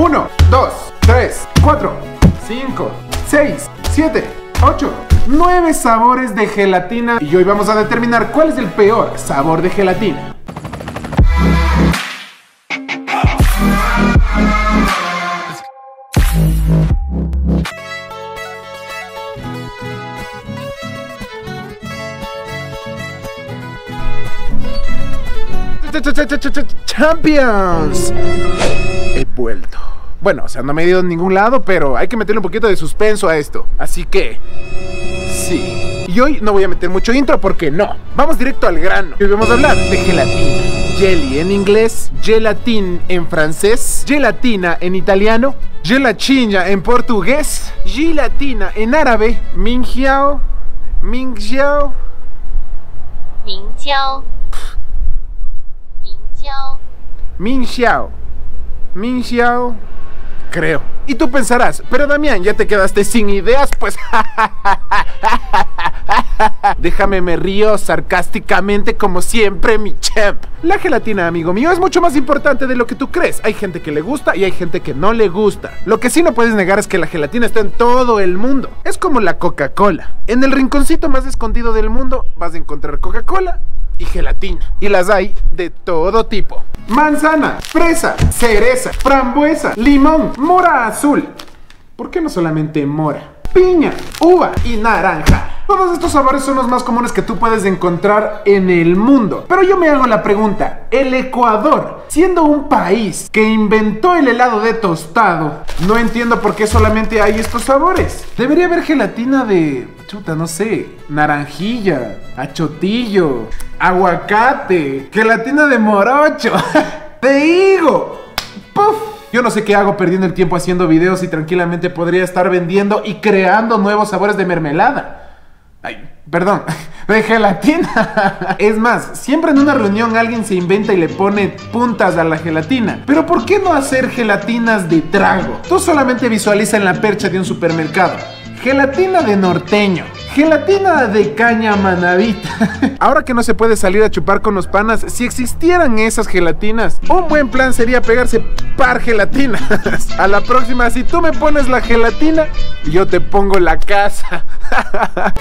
1, 2, 3, 4, 5, 6, 7, 8, 9 sabores de gelatina. Y hoy vamos a determinar cuál es el peor sabor de gelatina. Champions. He vuelto. Bueno, o sea, no me he ido a ningún lado, pero hay que meterle un poquito de suspenso a esto. Así que... Sí. Y hoy no voy a meter mucho intro porque no. Vamos directo al grano. Hoy vamos a hablar de gelatina. Jelly en inglés, gelatin en francés, gelatina en italiano, gelatina en portugués, gelatina en árabe, mingiao, mingiao, mingiao. Min Xiao. Min Xiao. Creo. Y tú pensarás, pero Damián, ya te quedaste sin ideas, pues... Déjame me río sarcásticamente como siempre, mi champ. La gelatina, amigo mío, es mucho más importante de lo que tú crees. Hay gente que le gusta y hay gente que no le gusta. Lo que sí no puedes negar es que la gelatina está en todo el mundo. Es como la Coca-Cola. En el rinconcito más escondido del mundo vas a encontrar Coca-Cola y gelatina. Y las hay de todo tipo. Manzana, fresa, cereza, frambuesa, limón, mora azul. ¿Por qué no solamente mora? Piña, uva y naranja. Todos estos sabores son los más comunes que tú puedes encontrar en el mundo. Pero yo me hago la pregunta, el Ecuador, siendo un país que inventó el helado de tostado, no entiendo por qué solamente hay estos sabores. Debería haber gelatina de, chuta, no sé, naranjilla, achotillo, aguacate, gelatina de morocho, de higo. ¡Puf! Yo no sé qué hago perdiendo el tiempo haciendo videos y tranquilamente podría estar vendiendo y creando nuevos sabores de mermelada. Ay, perdón, de gelatina. Es más, siempre en una reunión alguien se inventa y le pone puntas a la gelatina. Pero ¿por qué no hacer gelatinas de trago? Tú solamente visualiza en la percha de un supermercado. Gelatina de norteño. Gelatina de caña manavita. Ahora que no se puede salir a chupar con los panas, si existieran esas gelatinas, un buen plan sería pegarse par gelatinas. A la próxima, si tú me pones la gelatina, yo te pongo la casa.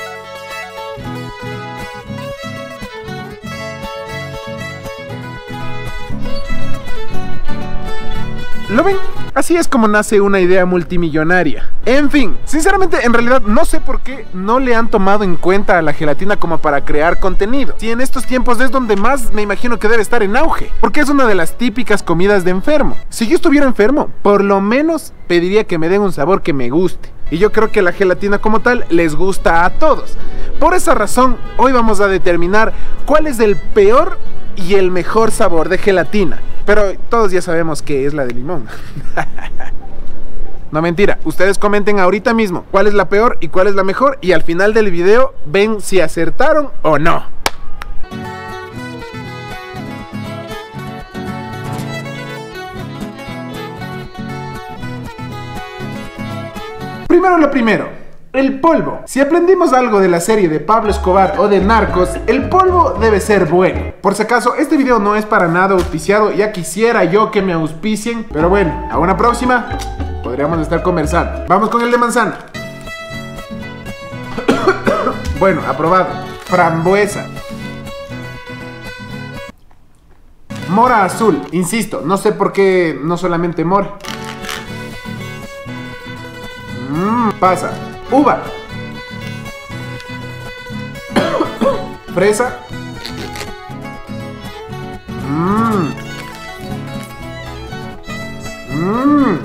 ¿Lo ven? Así es como nace una idea multimillonaria. En fin, sinceramente, en realidad no sé por qué no le han tomado en cuenta a la gelatina como para crear contenido. Si en estos tiempos es donde más me imagino que debe estar en auge, porque es una de las típicas comidas de enfermo. Si yo estuviera enfermo, por lo menos pediría que me den un sabor que me guste. Y yo creo que la gelatina como tal les gusta a todos. Por esa razón, hoy vamos a determinar cuál es el peor y el mejor sabor de gelatina. Pero todos ya sabemos que es la de limón. No mentira, ustedes comenten ahorita mismo cuál es la peor y cuál es la mejor y al final del video ven si acertaron o no. Primero lo primero, el polvo. Si aprendimos algo de la serie de Pablo Escobar o de Narcos, el polvo debe ser bueno. Por si acaso, este video no es para nada auspiciado, ya quisiera yo que me auspicien, pero bueno, a una próxima podríamos estar conversando. Vamos con el de manzana. bueno, aprobado. Frambuesa. Mora azul, insisto, no sé por qué no solamente mora. Mmm, pasa. Uva. Fresa. Mmm. Mmm.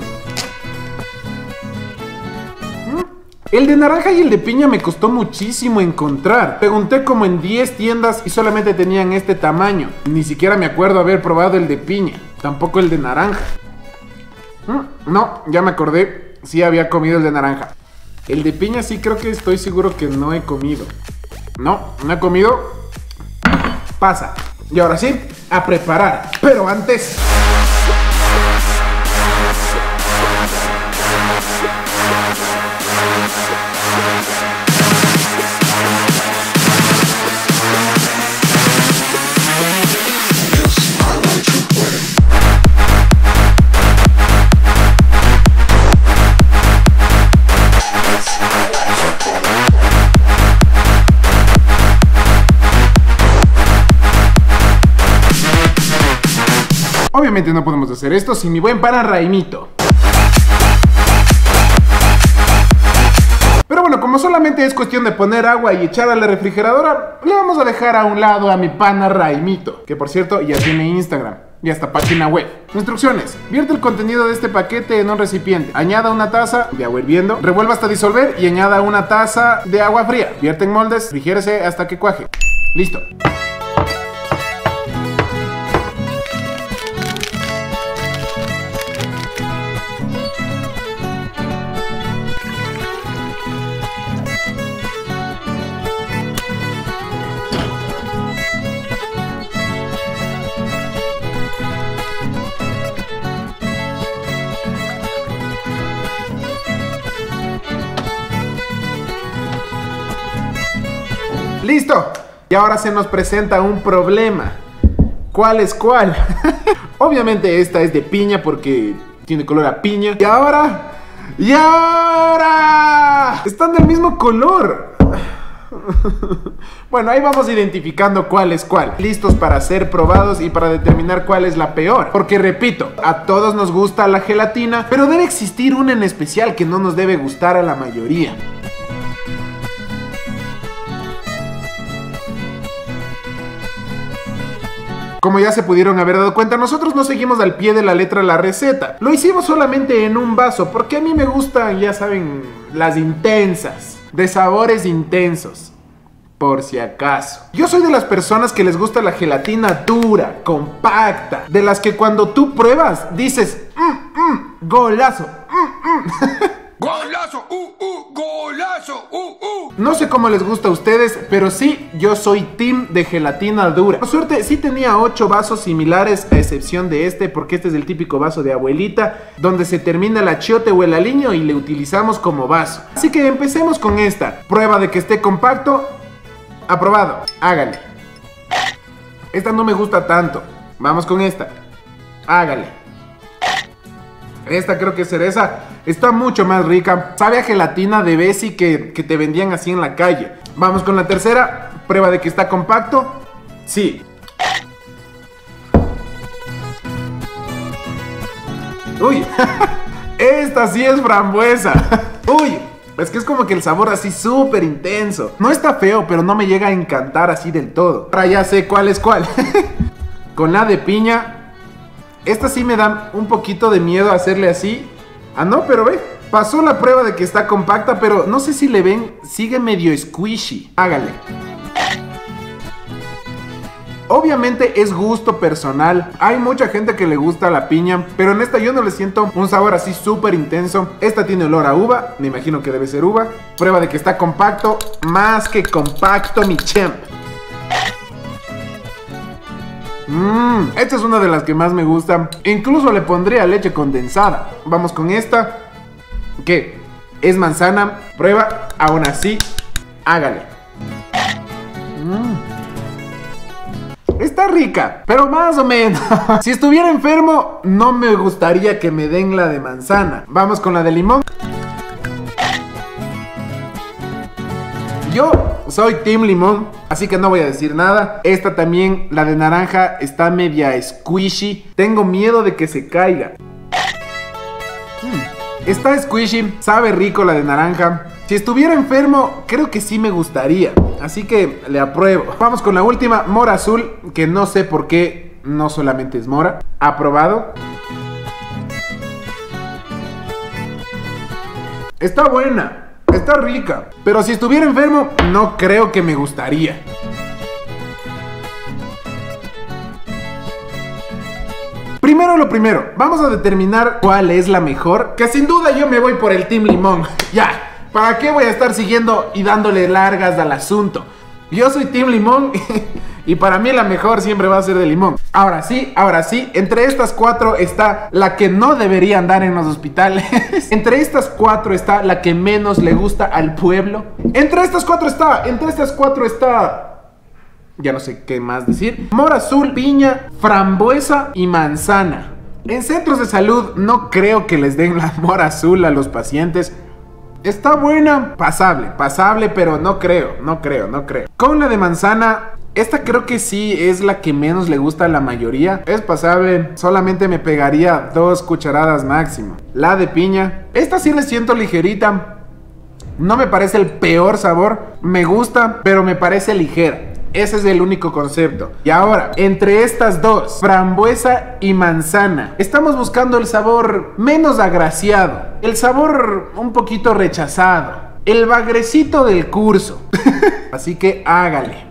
El de naranja y el de piña me costó muchísimo encontrar. Pregunté como en 10 tiendas y solamente tenían este tamaño. Ni siquiera me acuerdo haber probado el de piña. Tampoco el de naranja. Mm, no, ya me acordé. Sí había comido el de naranja. El de piña sí creo que estoy seguro que no he comido. No, no he comido. Pasa. Y ahora sí, a preparar. Pero antes... No podemos hacer esto sin mi buen pana Raimito. Pero bueno, como solamente es cuestión de poner agua y echar a la refrigeradora, le vamos a dejar a un lado a mi pana Raimito, que por cierto ya tiene Instagram y hasta página web. Instrucciones. Vierte el contenido de este paquete en un recipiente. Añada una taza de agua hirviendo. Revuelva hasta disolver y añada una taza de agua fría. Vierte en moldes. Frigérese hasta que cuaje. Listo. ¡Listo! Y ahora se nos presenta un problema. ¿Cuál es cuál? Obviamente esta es de piña porque tiene color a piña. Y ahora... ¡Y ahora! Están del mismo color. bueno, ahí vamos identificando cuál es cuál. Listos para ser probados y para determinar cuál es la peor. Porque repito, a todos nos gusta la gelatina, pero debe existir una en especial que no nos debe gustar a la mayoría. Como ya se pudieron haber dado cuenta, nosotros no seguimos al pie de la letra la receta. Lo hicimos solamente en un vaso, porque a mí me gustan, ya saben, las intensas, de sabores intensos. Por si acaso. Yo soy de las personas que les gusta la gelatina dura, compacta, de las que cuando tú pruebas dices, mmm, mmm, golazo, mmm. ¡Golazo! ¡Uh, uh! ¡Uh! No sé cómo les gusta a ustedes, pero sí, yo soy team de gelatina dura. Por suerte, sí tenía 8 vasos similares, a excepción de este, porque este es el típico vaso de abuelita, donde se termina el achiote o el aliño y le utilizamos como vaso. Así que empecemos con esta. Prueba de que esté compacto. Aprobado. Hágale. Esta no me gusta tanto. Vamos con esta. Hágale. Esta creo que es cereza. Está mucho más rica. Sabe a gelatina de Bessie que, que te vendían así en la calle. Vamos con la tercera. Prueba de que está compacto. Sí. Uy. Esta sí es frambuesa. Uy. Es que es como que el sabor así súper intenso. No está feo, pero no me llega a encantar así del todo. Ahora ya sé cuál es cuál. con la de piña esta sí me da un poquito de miedo hacerle así. Ah, no, pero ve. Pasó la prueba de que está compacta, pero no sé si le ven, sigue medio squishy. Hágale. Obviamente es gusto personal. Hay mucha gente que le gusta la piña, pero en esta yo no le siento un sabor así súper intenso. Esta tiene olor a uva, me imagino que debe ser uva. Prueba de que está compacto, más que compacto, mi champ. Mmm, esta es una de las que más me gusta. Incluso le pondría leche condensada. Vamos con esta. Que es manzana. Prueba. Aún así, hágale. Mm. Está rica, pero más o menos. si estuviera enfermo, no me gustaría que me den la de manzana. Vamos con la de limón. Yo soy Team Limón, así que no voy a decir nada. Esta también, la de naranja, está media squishy. Tengo miedo de que se caiga. Mm, está squishy, sabe rico la de naranja. Si estuviera enfermo, creo que sí me gustaría. Así que le apruebo. Vamos con la última, mora azul, que no sé por qué no solamente es mora. Aprobado. Está buena. Está rica. Pero si estuviera enfermo, no creo que me gustaría. Primero lo primero, vamos a determinar cuál es la mejor. Que sin duda yo me voy por el Team Limón. ya, ¿para qué voy a estar siguiendo y dándole largas al asunto? Yo soy Team Limón y para mí la mejor siempre va a ser de limón. Ahora sí, ahora sí, entre estas cuatro está la que no debería andar en los hospitales. entre estas cuatro está la que menos le gusta al pueblo. Entre estas cuatro está, entre estas cuatro está... Ya no sé qué más decir. Mora azul, piña, frambuesa y manzana. En centros de salud no creo que les den la mora azul a los pacientes. Está buena, pasable, pasable, pero no creo, no creo, no creo. Con la de manzana Esta creo que sí es la que menos le gusta a la mayoría. Es pasable, solamente me pegaría dos cucharadas máximo. La de piña, esta sí le siento ligerita. No me parece el peor sabor, me gusta, pero me parece ligera. Ese es el único concepto. Y ahora, entre estas dos, frambuesa y manzana, estamos buscando el sabor menos agraciado, el sabor un poquito rechazado, el bagrecito del curso. Así que hágale.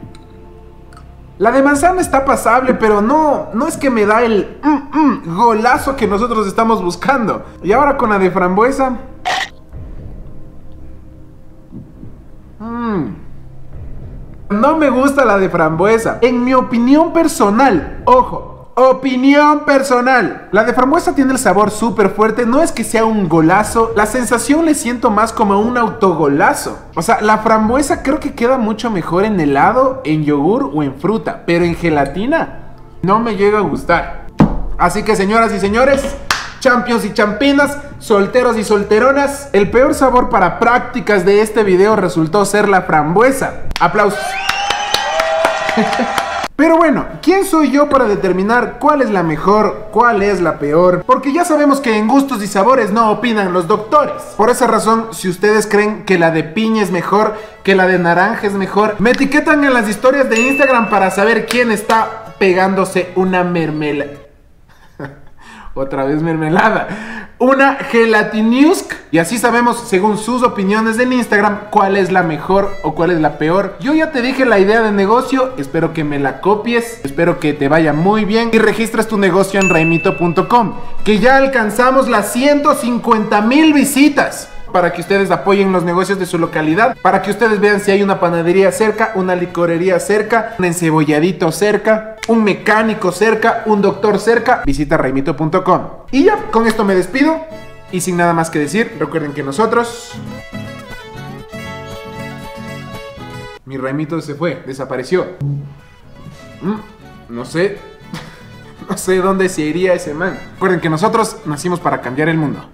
La de manzana está pasable, pero no, no es que me da el mm, mm, golazo que nosotros estamos buscando. Y ahora con la de frambuesa. Mmm. No me gusta la de frambuesa. En mi opinión personal, ojo, opinión personal. La de frambuesa tiene el sabor súper fuerte. No es que sea un golazo. La sensación le siento más como un autogolazo. O sea, la frambuesa creo que queda mucho mejor en helado, en yogur o en fruta. Pero en gelatina no me llega a gustar. Así que señoras y señores, champions y champinas, solteros y solteronas, el peor sabor para prácticas de este video resultó ser la frambuesa. Aplausos. Pero bueno, ¿quién soy yo para determinar cuál es la mejor, cuál es la peor? Porque ya sabemos que en gustos y sabores no opinan los doctores. Por esa razón, si ustedes creen que la de piña es mejor, que la de naranja es mejor, me etiquetan en las historias de Instagram para saber quién está pegándose una mermela. Otra vez mermelada una gelatiniusk y así sabemos según sus opiniones en Instagram cuál es la mejor o cuál es la peor. Yo ya te dije la idea de negocio, espero que me la copies, espero que te vaya muy bien y registres tu negocio en raimito.com, que ya alcanzamos las 150 mil visitas para que ustedes apoyen los negocios de su localidad, para que ustedes vean si hay una panadería cerca, una licorería cerca, un encebolladito cerca, un mecánico cerca, un doctor cerca, visita raimito.com. Y ya, con esto me despido y sin nada más que decir, recuerden que nosotros... Mi Raimito se fue, desapareció. Mm, no sé, no sé dónde se iría ese man. Recuerden que nosotros nacimos para cambiar el mundo.